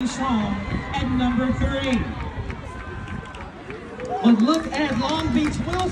At number three. But look at Long Beach Wilson.